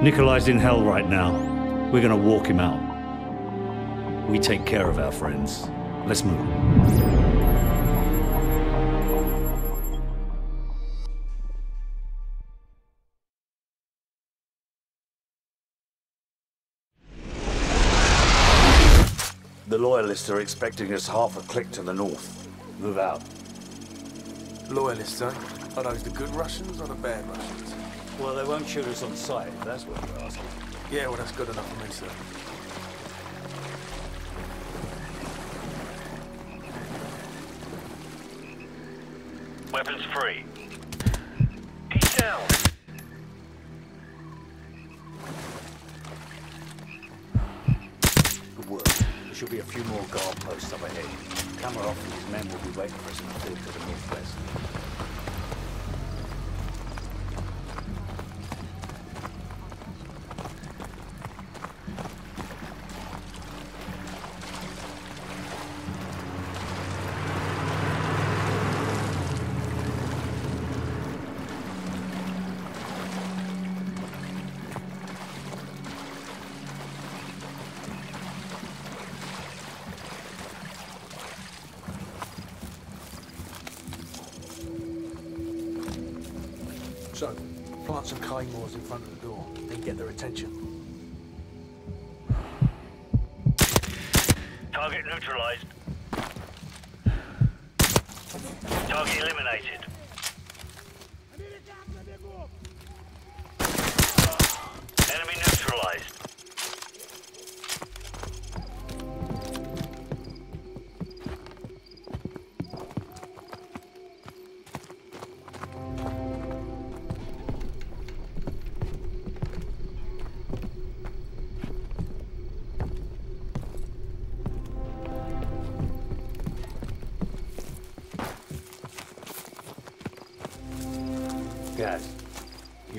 Nikolai's in hell right now. We're gonna walk him out. We take care of our friends. Let's move. The Loyalists are expecting us half a click to the north. Move out. Loyalists, eh? Are those the good Russians or the bad Russians? Well, they won't shoot us on sight, if that's what you're asking. Yeah, well, that's good enough for me, sir. Weapons free. He's down. Good work. There should be a few more guard posts up ahead. Kamarov and his men will be waiting for us in the field to the northwest. So, plant some claymores in front of the door, then get their attention. Target neutralized. Target eliminated.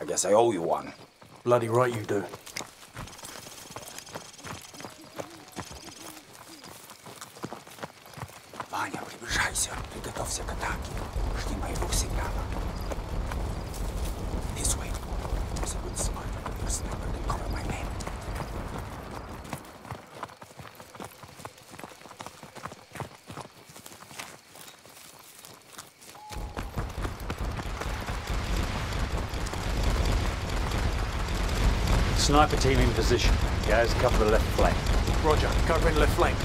I guess I owe you one. Bloody right you do. Ваня, приближайся. Приготовься к атаке. Жди моего сигнала. Sniper team in position. Gaz, cover the left flank. Roger, covering left flank.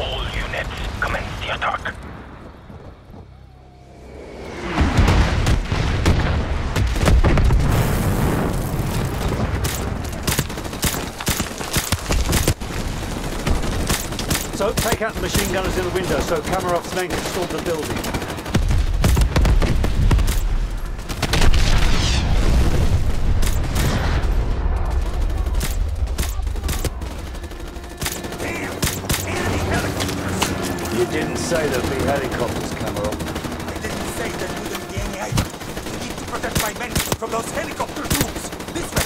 All units, commence the attack. So, take out the machine gunners in the window so Kamarov's men can storm the building. You didn't say there'd be helicopters, Kamarov. I didn't say there wouldn't be any either. I need to protect my men from those helicopter troops. This way.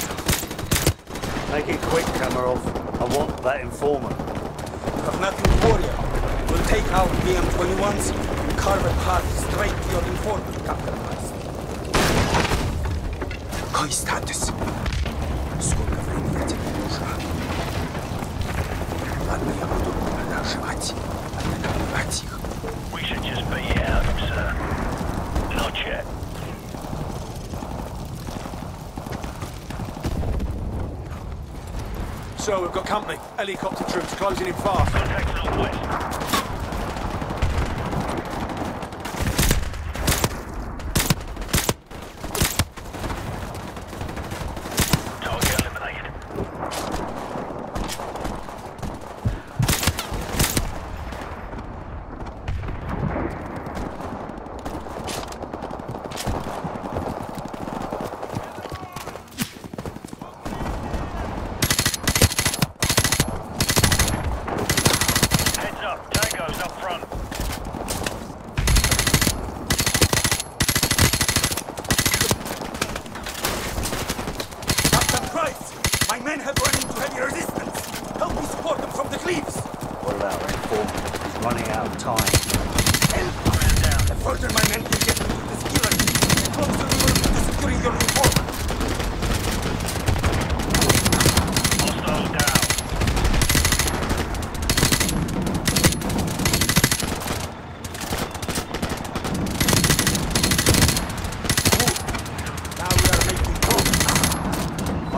Make it quick, Kamarov. I want that informant. You have nothing to worry about. We'll take out BM-21s and carve a path straight to your informant, Captain Price. Company. Helicopter troops closing in fast. Contact.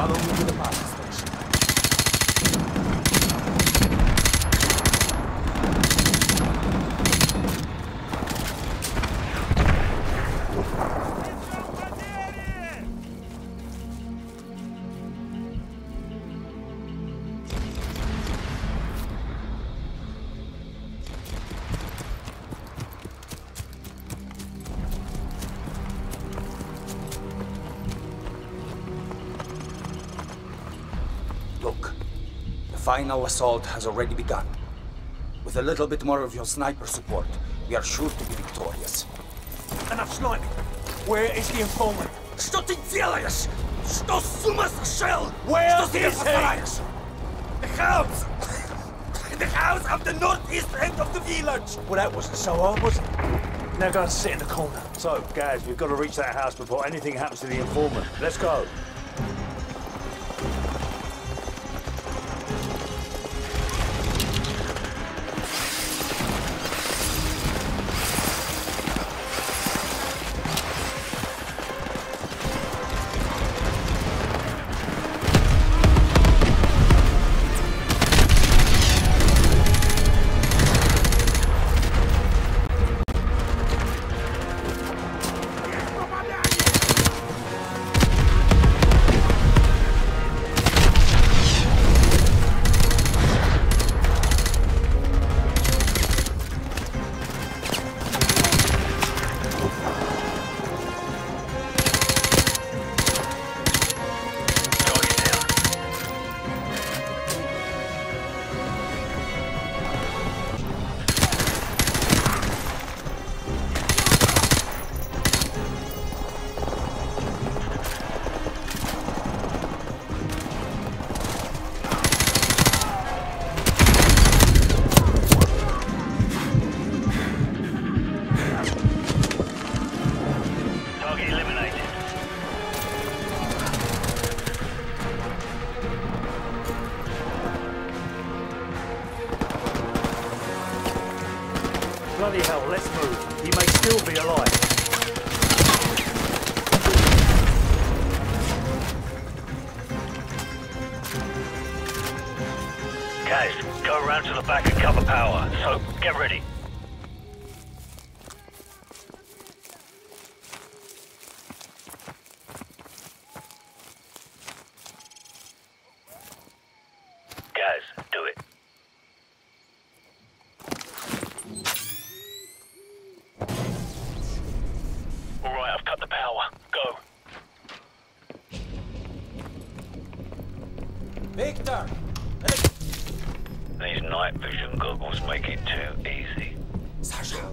Falou, final assault has already begun. With a little bit more of your sniper support, we are sure to be victorious. Enough sniping. Where is the informant? Что ты делаешь? Что с ума сошел? Where Что себе is he? позволяешь? The house! the house of the northeast end of the village! Well, that wasn't so hard, was it? Now go and sit in the corner. So, Gaz, we've got to reach that house before anything happens to the informant. Let's go. Go around to the back and cover power. So, get ready. night vision goggles make it too easy. Sasha!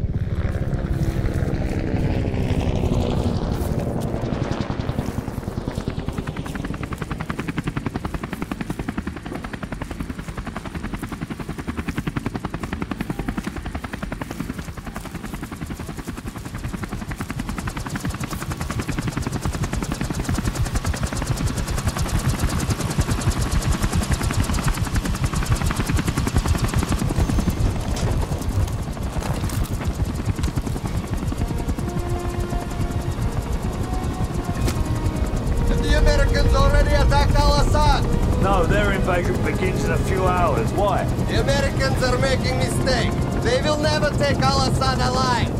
Americans already attacked Al-Assad! No, their invasion begins in a few hours. Why? The Americans are making mistake. They will never take Al-Assad alive.